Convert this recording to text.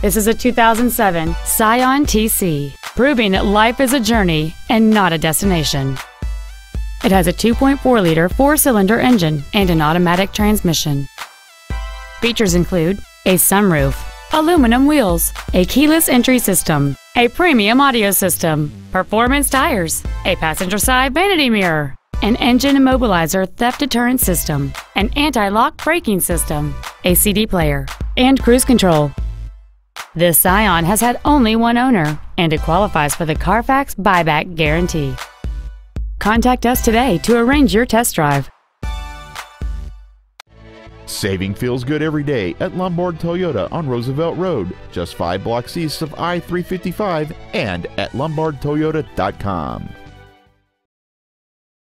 This is a 2007 Scion TC, proving that life is a journey and not a destination. It has a 2.4 liter four cylinder engine and an automatic transmission. Features include a sunroof, aluminum wheels, a keyless entry system, a premium audio system, performance tires, a passenger side vanity mirror, an engine immobilizer theft deterrent system, an anti-lock braking system, a CD player, and cruise control. This Scion has had only one owner, and it qualifies for the Carfax buyback guarantee. Contact us today to arrange your test drive. Saving feels good every day at Lombard Toyota on Roosevelt Road, just five blocks east of I 355, and at lombardtoyota.com.